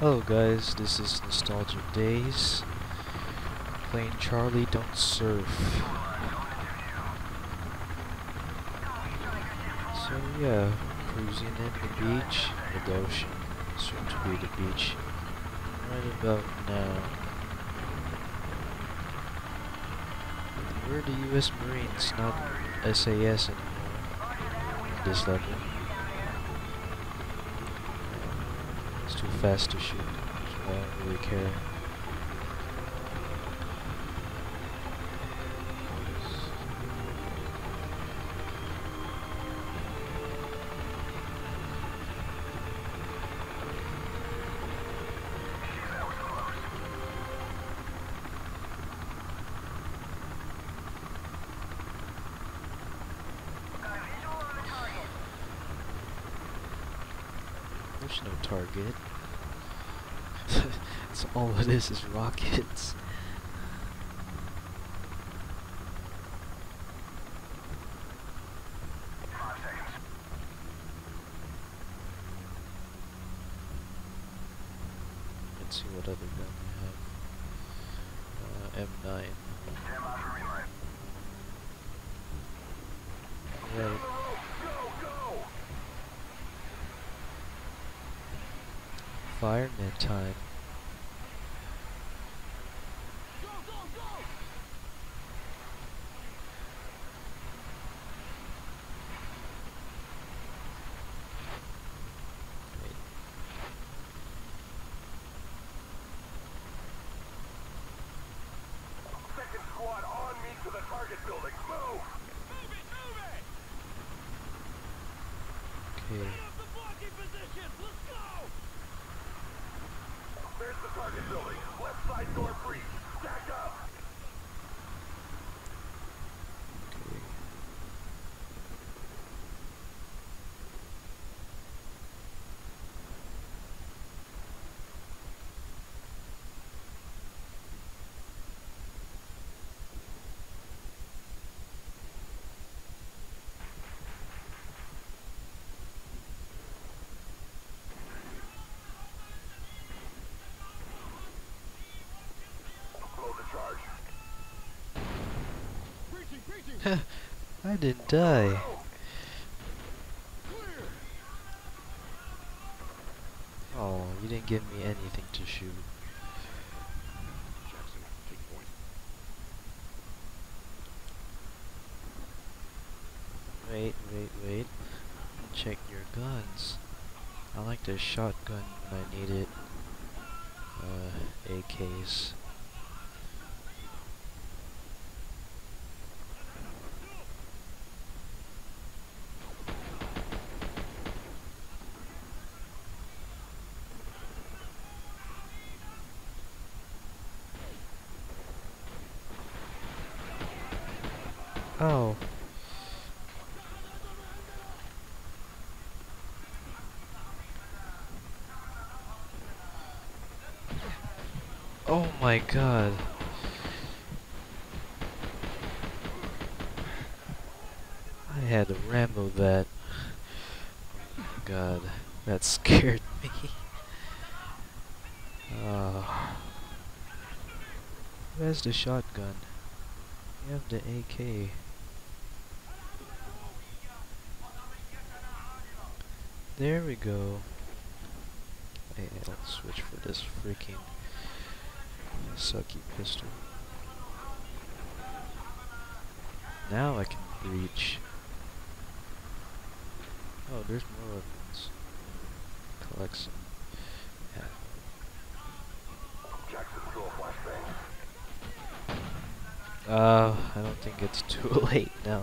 Hello guys, this is Nostalgic Daze. Playing Charlie Don't Surf. So yeah, cruising in the beach, the ocean, soon to be the beach. Right about now. We're the US Marines, not SAS anymore. This level. It's too fast to shoot, so I don't really care. No target. That's all it is is rockets. Let's see what other gun we have. Uh, M9. Right. Fireman time. Second squad on me to the target building. Move! Okay. There's the target building. Left side door breach. Stack up! Okay. Blow the charge. I didn't die. Oh, you didn't give me anything to shoot. Wait, wait, wait. Check your guns. I like the shotgun when I need it. Uh, AKs. Oh. Oh my god. I had to Rambo that. God. That scared me. Ah. Who has the shotgun? You have the AK. There we go. Hey, I'll switch for this freaking sucky pistol. Now I can breach. Oh, there's more weapons. Collect some. Yeah. Uh, I don't think it's too late now.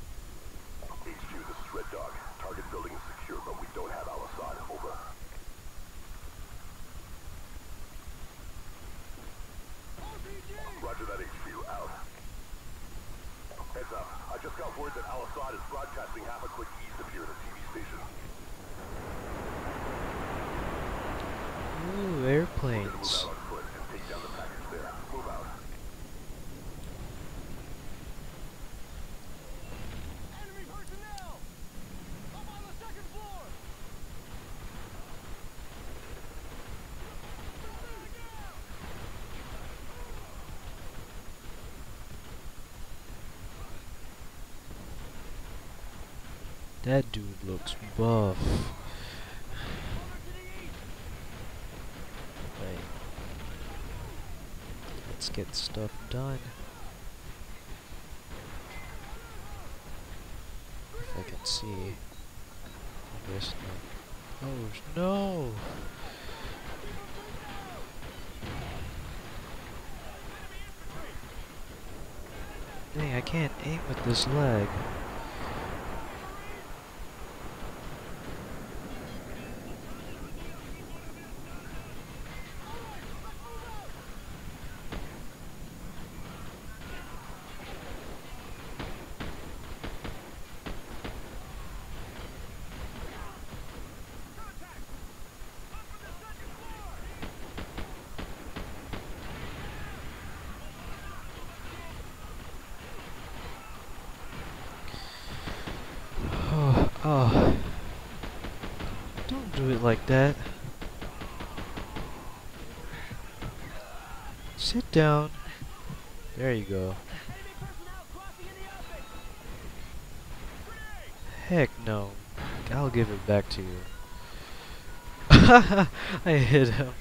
HQ, this is Red Dog. Target building is secure, but we don't have Al-Assad. Over. Roger that, HQ. Out. Heads up. I just got word that Al-Assad is broadcasting half a. Ooh, airplanes. out on foot and take down the package there. Move out. Enemy personnel! Up on the second floor! That dude looks buff. Let's get stuff done. If I can see. I guess not. Oh no! Dang, I can't aim with this leg. Oh, oh. Don't do it like that. Sit down. There you go. Enemy personnel crossing in the open! Heck no. I'll give it back to you. I hit him.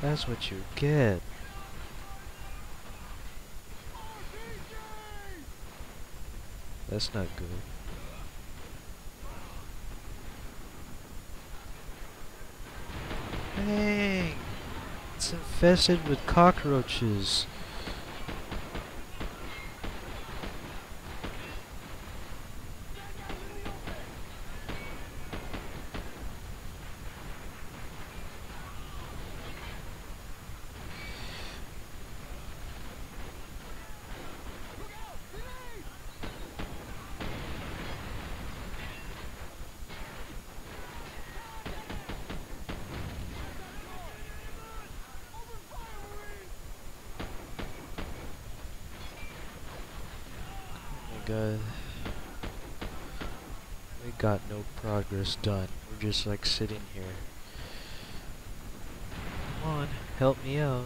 That's what you get. That's not good. Dang! It's infested with cockroaches. God. We uh, got no progress done. We're just like sitting here. Come on, help me out.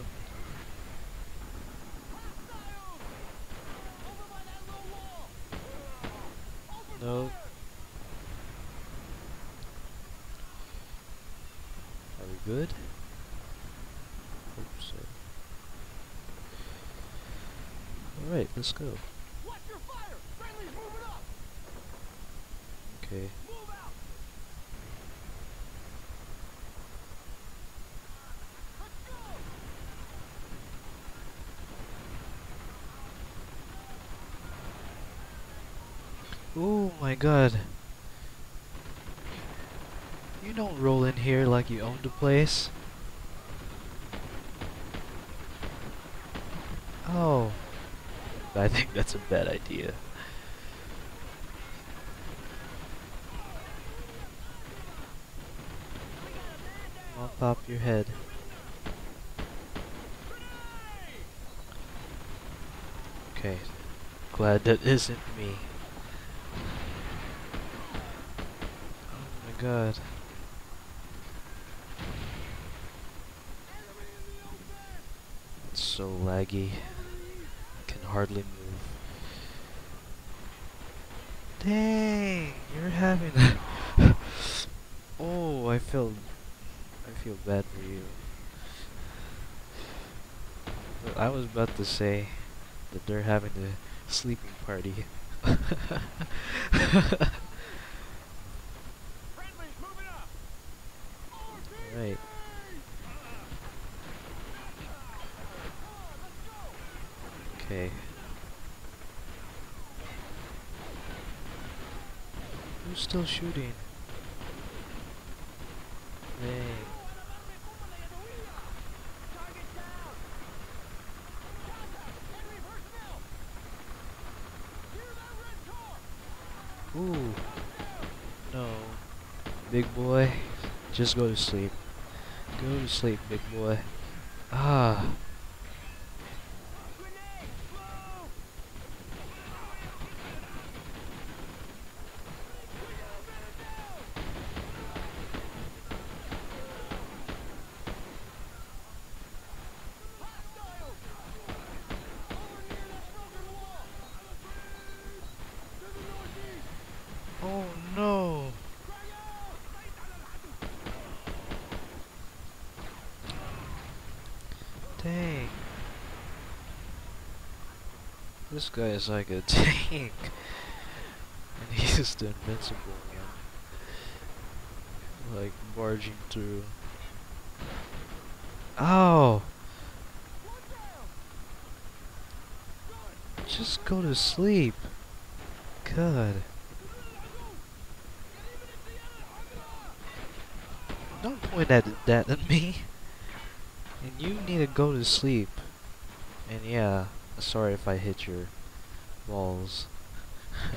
No. Are we good? Hope so. Alright, let's go. Okay. Oh my god. You don't roll in here like you own the place. Oh. I think that's a bad idea. I'll pop your head. Okay. Glad that isn't me. Oh my god. It's so laggy. I Can hardly move. Dang, you're having Oh, I feel feel bad for you. But I was about to say that they're having a sleeping party. Friendly's moving up! right. Okay. Who's still shooting? Dang. Target down! Contact! Enemy personnel! Near that red car! Ooh. No. Big boy. Just go to sleep. Go to sleep, big boy. Ah. Grenade! Move! Hostiles! Over near that smoking wall! To the northeast! Oh no. Cry out! Dang. This guy is like a tank. And he's just invincible, man. Like barging through. Oh! One! Just go to sleep. God. Don't point at that at me. And you need to go to sleep. And yeah, sorry if I hit your walls.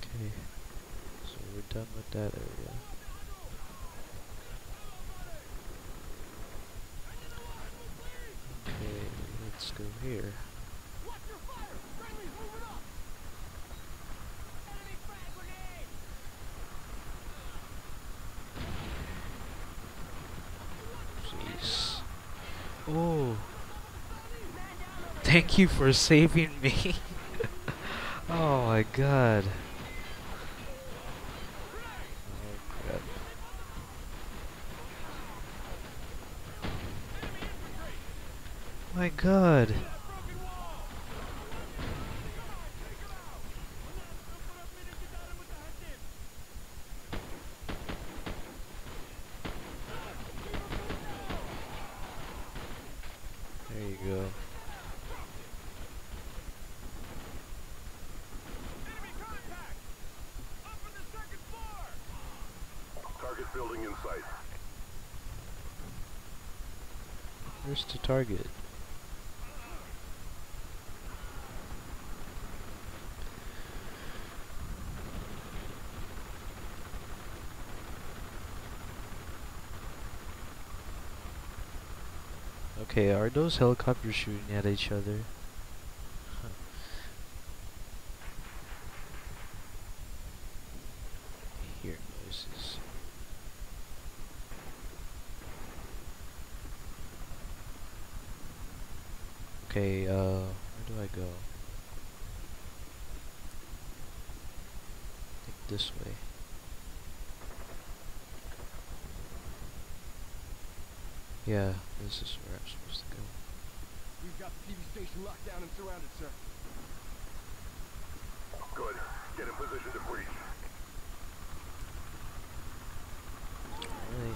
okay. So we're done with that area. Okay, let's go here. Oh. Thank you for saving me. oh my god. Oh. My god. Broken wall! There you go. Enemy contact! Up on the second floor! Target building in sight. Where's the target? Okay, are those helicopters shooting at each other? Huh. I hear noises. Okay, uh, where do I go? I think this way. Yeah, this is where I'm supposed to go. We've got the TV station locked down and surrounded, sir. Good. Get in position to breach. Really?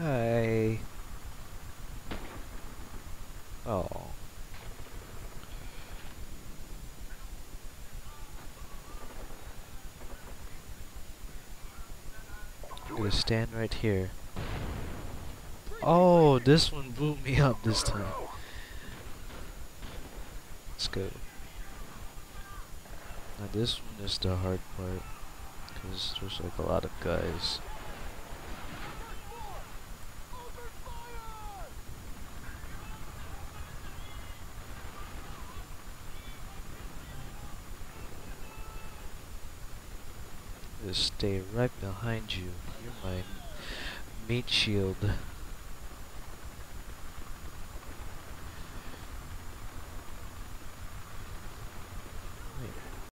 Hi. Oh. Gonna stand right here. Oh, this one blew me up this time. Let's go. Now this one is the hard part. Because there's like a lot of guys. Just stay right behind you. You're my meat shield.